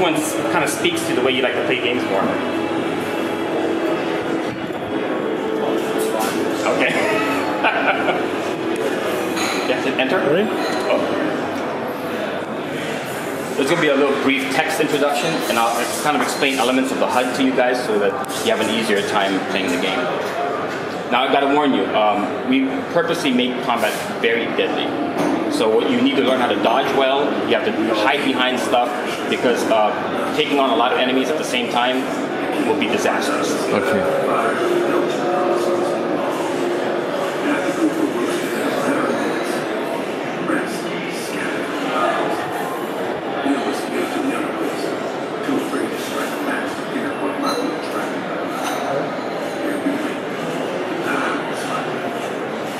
one kind of speaks to the way you like to play games more? Okay. enter. Ready? Oh. There's going to be a little brief text introduction, and I'll kind of explain elements of the HUD to you guys so that you have an easier time playing the game. Now, I've got to warn you, um, we purposely make combat very deadly. So you need to learn how to dodge well. You have to hide behind stuff because uh, taking on a lot of enemies at the same time will be disastrous. Okay.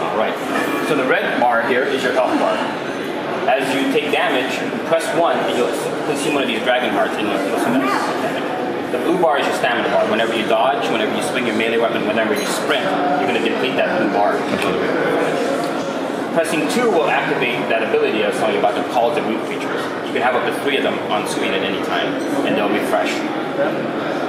All right. So the red bar here is your health bar. As you take damage, press one and you'll consume one of these dragon hearts and you'll that. The blue bar is your stamina bar. Whenever you dodge, whenever you swing your melee weapon, whenever you sprint, you're going to deplete that blue bar. Pressing two will activate that ability I was telling you about the call of root creatures. You can have up to three of them on screen at any time, and they'll refresh.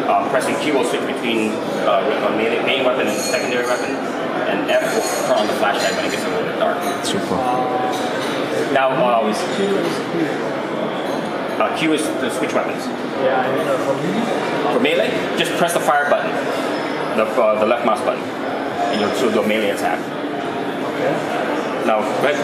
Uh, pressing Q will switch between uh, main weapon and secondary weapon, and F will turn on the flashlight when it gets a little bit dark. Super. Now, uh, Always Q is Q. uh, Q is to switch weapons. Yeah. For me, For melee, just press the fire button, the, uh, the left mouse button, and you'll do a melee attack. okay. Now, right,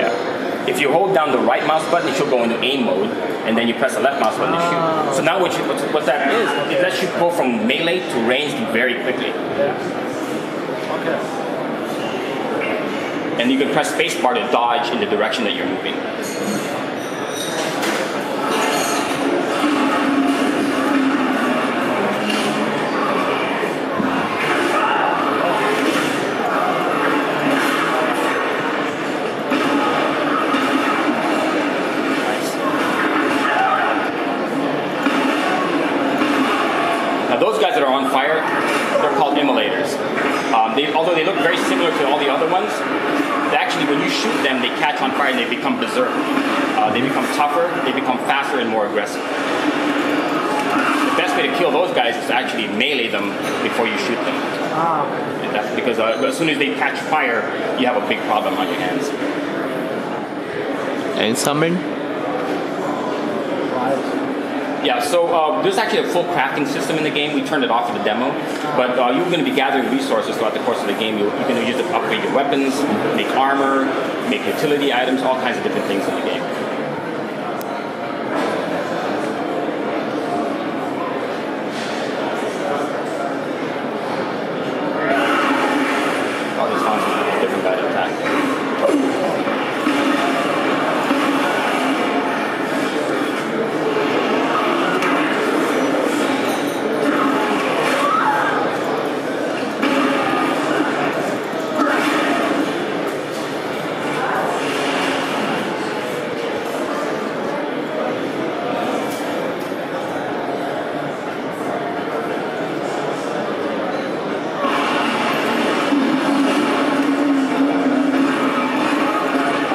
yeah. If you hold down the right mouse button, it should go into aim mode, and then you press the left mouse button to shoot. So now what, you, what, what that is, it lets you go from melee to ranged very quickly. Yeah. And you can press spacebar to dodge in the direction that you're moving. Look very similar to all the other ones, they actually when you shoot them, they catch on fire and they become berserk. Uh, they become tougher, they become faster and more aggressive. The best way to kill those guys is to actually melee them before you shoot them. Ah. And that's because uh, as soon as they catch fire, you have a big problem on your hands. And summon? Yeah, so uh, there's actually a full crafting system in the game. We turned it off for the demo, but uh, you're going to be gathering resources throughout the course of the game. You're, you're going to use it to upgrade your weapons, make armor, make utility items, all kinds of different things in the game. All these fonts are different guy to attack.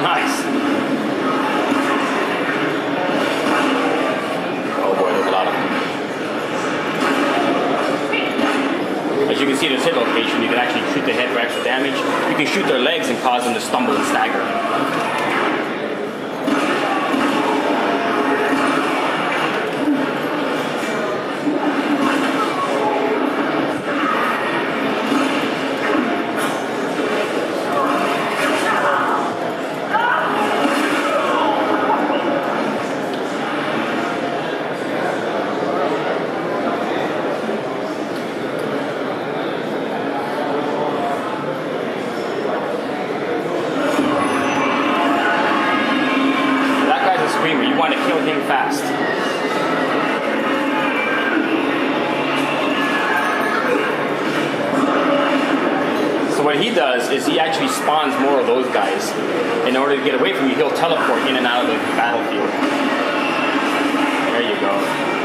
Nice. Oh boy, there's a lot of them. As you can see, this hit location, you can actually shoot the head for extra damage. You can shoot their legs and cause them to stumble and stagger. Actually spawns more of those guys. In order to get away from you, he'll teleport in and out of the battlefield. There you go.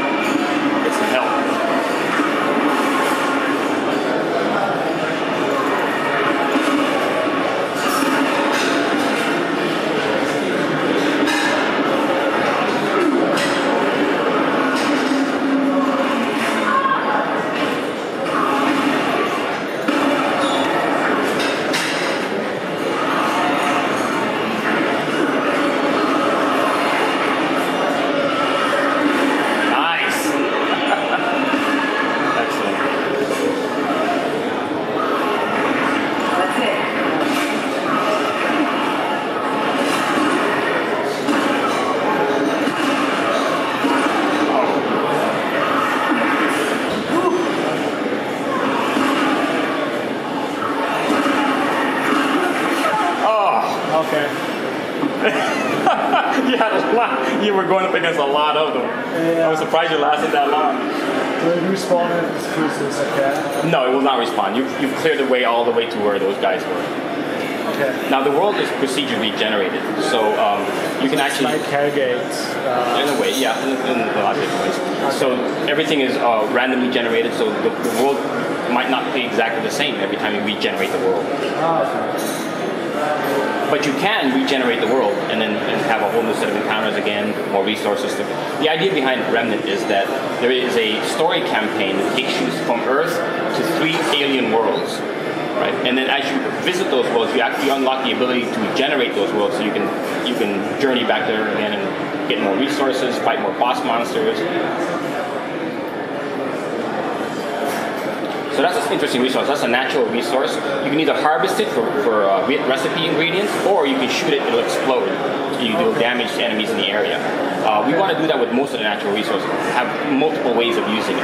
Going up against a lot of them. Yeah. I was surprised you lasted that long. It respawn in cruises, okay? No, it will not respawn. You, you've cleared the way all the way to where those guys were. Okay. Now, the world is procedurally generated, so um, you can actually. Like Harrogate. Uh, In a way, yeah, in, in a lot of different ways. So everything is uh, randomly generated, so the, the world might not be exactly the same every time you regenerate the world. ah, okay. But you can regenerate the world and then and have a whole new set of encounters again, more resources. To, the idea behind Remnant is that there is a story campaign that takes you from Earth to three alien worlds. Right? And then as you visit those worlds, you actually unlock the ability to generate those worlds, so you can you can journey back there again and get more resources, fight more boss monsters. So that's an interesting resource. That's a natural resource. You can either harvest it for, for uh, recipe ingredients, or you can shoot it, it'll explode. You do damage to enemies in the area. Uh, we want to do that with most of the natural resources. Have multiple ways of using it.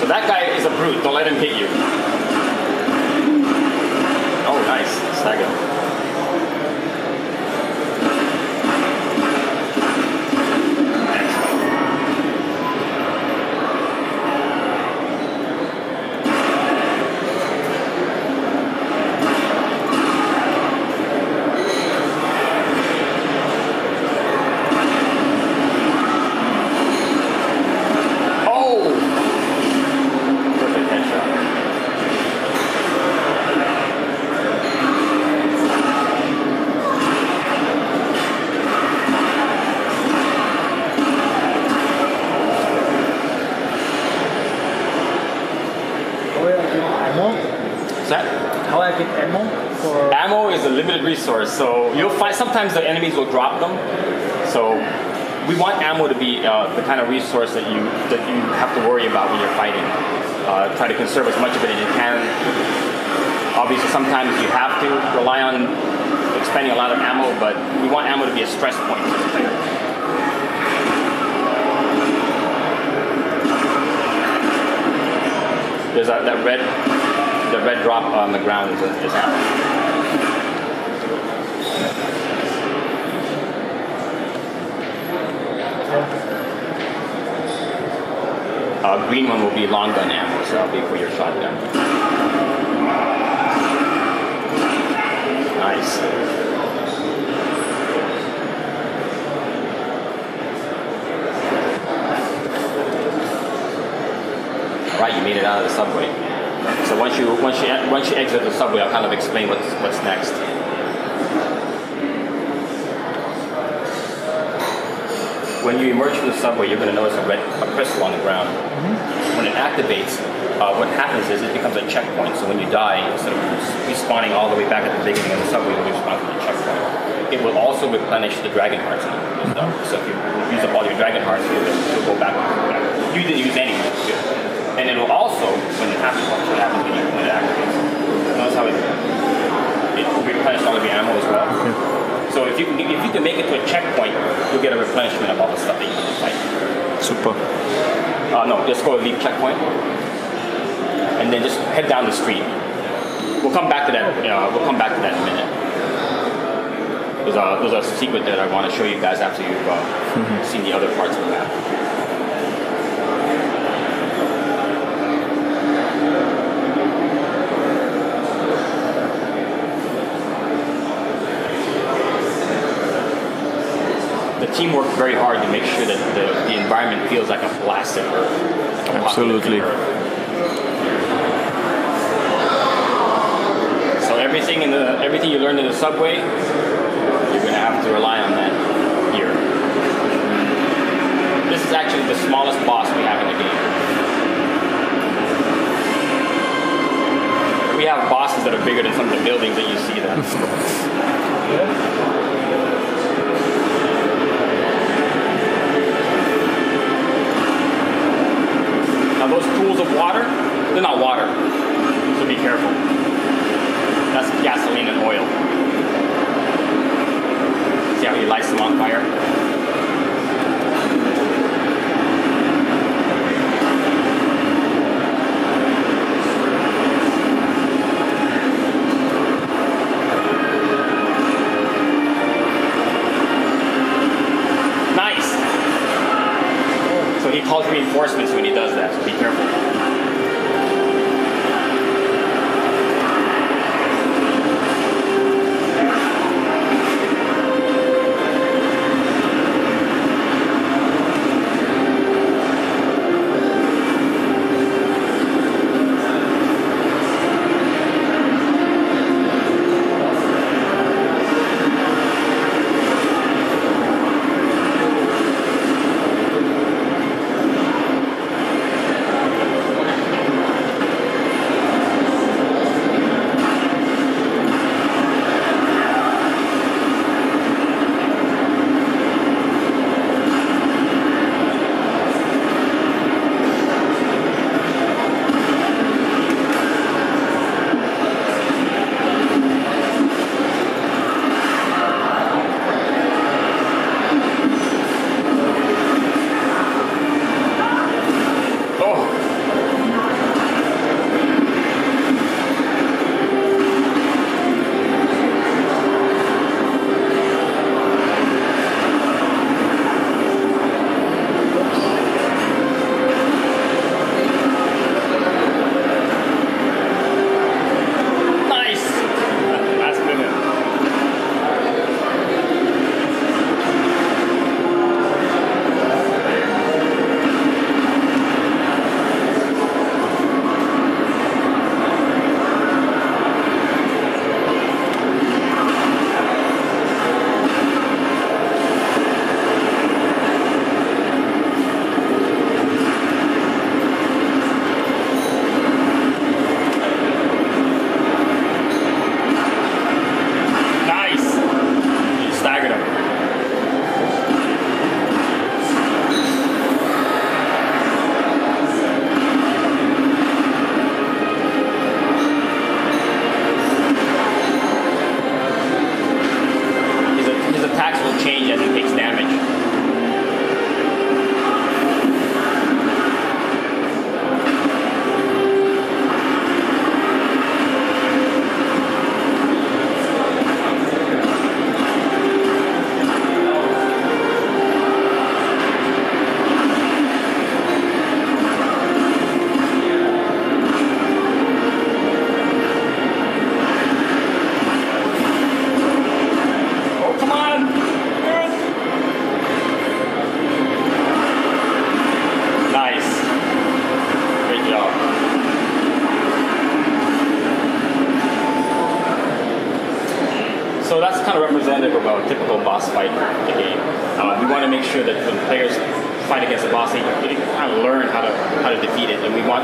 So that guy is a brute. Don't let him hit you. Oh, nice. Stagger. Oh! Perfect headshot. How I get ammo? Is that? How I get ammo for? Ammo is a limited resource, so you'll find sometimes the enemies will drop them. So we want ammo to be uh, the kind of resource that you that you have to worry about when you're fighting. Uh, try to conserve as much of it as you can. Obviously, sometimes you have to rely on expending a lot of ammo, but we want ammo to be a stress point for the player. There's a, that red, the red drop on the ground is, is ammo. Uh, green one will be long gun ammo, so that'll be for your shotgun. Nice. Right, you made it out of the subway. So once you once you once you exit the subway, I'll kind of explain what's what's next. When you emerge from the subway, you're going to notice a red a crystal on the ground. When it activates, uh, what happens is it becomes a checkpoint. So when you die, instead of respawning all the way back at the beginning of the subway, you'll respawn to the checkpoint. It will also replenish the dragon hearts the. So if you use up all your dragon hearts, you'll, you'll go back. You didn't use any. And it will also, when it happens, what happens when, you, when it activates. Notice how it, it replenished all of your ammo as well. So if you can if you can make it to a checkpoint, you'll get a replenishment of all the stuff that you can fight. Super. Uh, no, just go to leave checkpoint, and then just head down the street. We'll come back to that. Uh, we'll come back to that in a minute. There's a there's a secret that I want to show you guys after you've uh, seen the other parts of the map. Team worked very hard to make sure that the, the environment feels like a blasted earth. like a Absolutely. earth. So everything in the everything you learned in the subway, you're gonna have to rely on that here. This is actually the smallest boss we have in the game. We have bosses that are bigger than some of the buildings that you see there. he calls reinforcements when he does that, so be careful.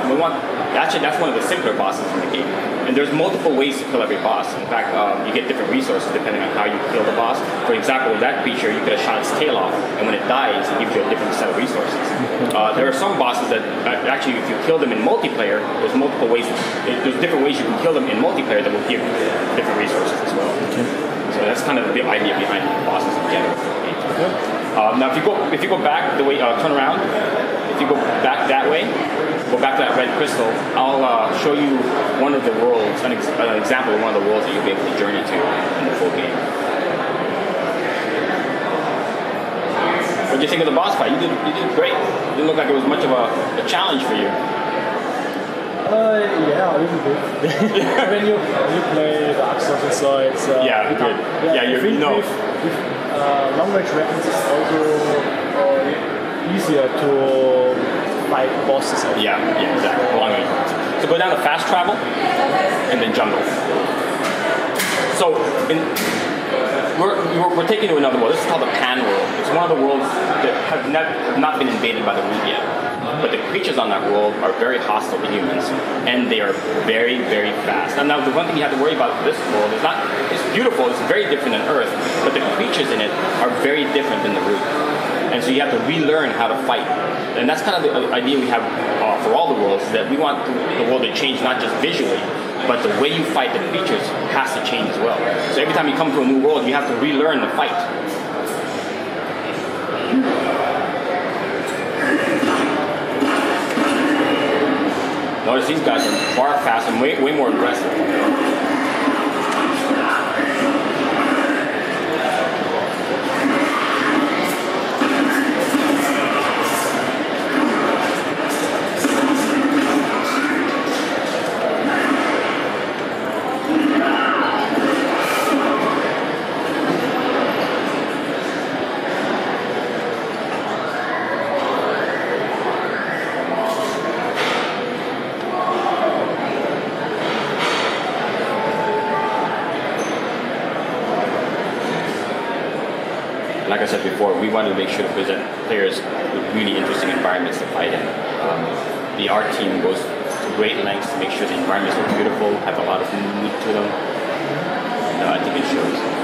And we want actually that's one of the simpler bosses in the game. And there's multiple ways to kill every boss. In fact, um, you get different resources depending on how you kill the boss. For example, with that creature, you could have shot its tail off, and when it dies, it gives you a different set of resources. Uh, there are some bosses that uh, actually, if you kill them in multiplayer, there's multiple ways. There's different ways you can kill them in multiplayer that will give you different resources as well. So that's kind of the idea behind bosses in general. Uh, now, if you go if you go back the way, uh, turn around. If you go back that way, go back to that red crystal. I'll uh, show you one of the worlds, an, ex- an example of one of the worlds that you'll be able to journey to in the full game. What do you think of the boss fight? You did you did great. It didn't look like it was much of a, a challenge for you. Uh, yeah, a little bit. when you you play Dark Souls and so, it's uh, Yeah. Yeah, you- I think you know. With, with uh, long range weapons, it's also uh, easier to fight bosses. Yeah, yeah, exactly. Range. So go down to fast travel, and then jungle. So in, we're, we're, we're taking to another world. This is called the Pan world. It's one of the worlds that have have not been invaded by the root yet. But the creatures on that world are very hostile to humans, and they are very, very fast. And now the one thing you have to worry about this world is not, it's beautiful, it's very different than Earth, but the creatures in it are very different than the root. And so you have to relearn how to fight. And that's kind of the idea we have uh, for all the worlds, is that we want the, world to change not just visually, but the way you fight the creatures has to change as well. So every time you come to a new world, you have to relearn the fight. Notice these guys are far faster and way, way more aggressive. Said before, we want to make sure to present players with really interesting environments to fight in. Um, the art team goes to great lengths to make sure the environments look beautiful, have a lot of mood to them. And, uh, I think it shows.